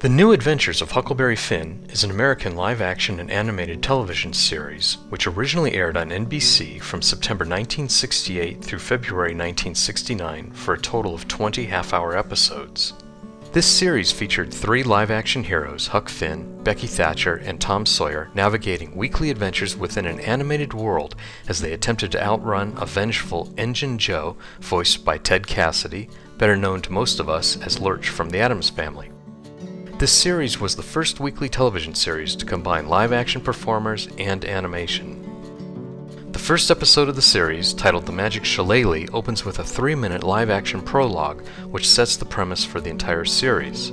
The New Adventures of Huckleberry Finn is an American live action and animated television series which originally aired on NBC from September 1968 through February 1969 for a total of 20 half hour episodes. This series featured three live action heroes, Huck Finn, Becky Thatcher, and Tom Sawyer, navigating weekly adventures within an animated world as they attempted to outrun a vengeful Injun Joe, voiced by Ted Cassidy, better known to most of us as Lurch from the Addams Family. This series was the first weekly television series to combine live action performers and animation. The first episode of the series, titled The Magic Shillelagh, opens with a three minute live action prologue which sets the premise for the entire series.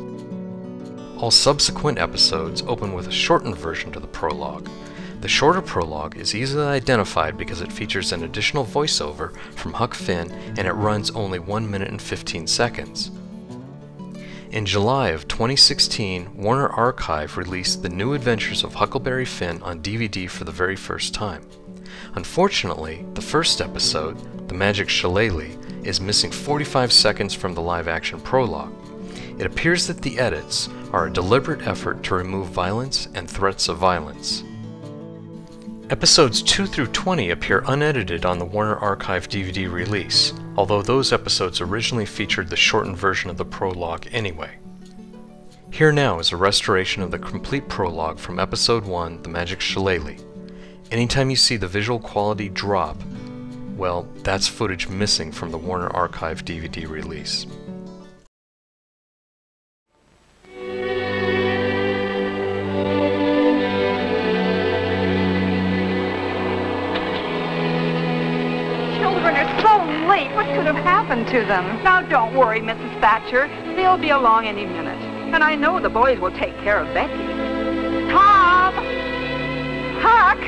All subsequent episodes open with a shortened version to the prologue. The shorter prologue is easily identified because it features an additional voiceover from Huck Finn and it runs only 1 minute and 15 seconds. In July of 2016, Warner Archive released The New Adventures of Huckleberry Finn on DVD for the very first time. Unfortunately, the first episode, The Magic Shillelagh, is missing 45 seconds from the live action prologue. It appears that the edits are a deliberate effort to remove violence and threats of violence. Episodes 2 through 20 appear unedited on the Warner Archive DVD release, although those episodes originally featured the shortened version of the prologue anyway. Here now is a restoration of the complete prologue from Episode 1, The Magic Shillelagh. Anytime you see the visual quality drop, well, that's footage missing from the Warner Archive DVD release. Late. What could have happened to them? Now, don't worry, Mrs. Thatcher. They'll be along any minute. And I know the boys will take care of Becky. Tom! Huck!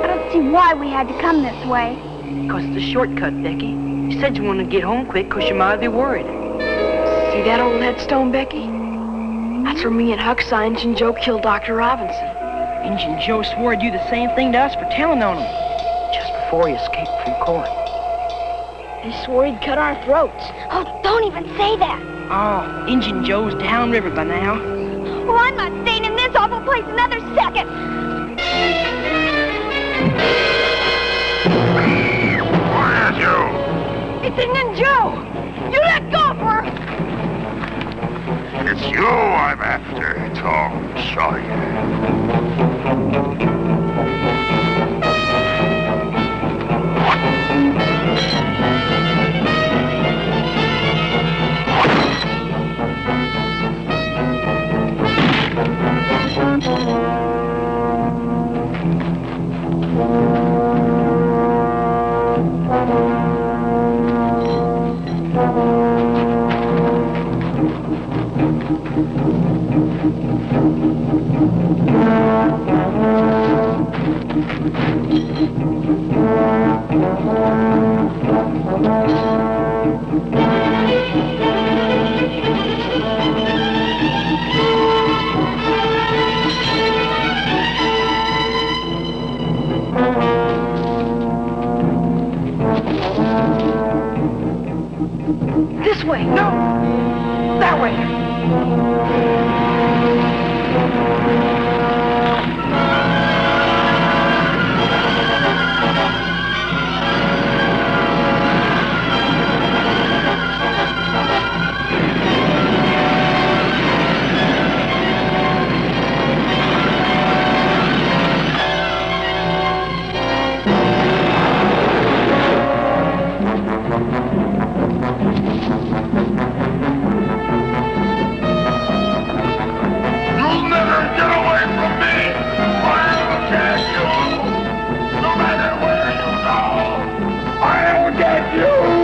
I don't see why we had to come this way. Because it's a shortcut, Becky. You said you wanted to get home quick because you might be worried. See that old headstone, Becky? That's where me and Huck saw Injun Joe kill Dr. Robinson. Injun Joe swore he'd do the same thing to us for telling on him. Just before he escaped from court. He swore he'd cut our throats. Oh, don't even say that. Oh, Injun Joe's downriver by now. Well, I'm not staying in this awful place another second. It's Injun Joe. You let go of her. It's you I'm after, Tom Sawyer. This way. No! That way. Música get you!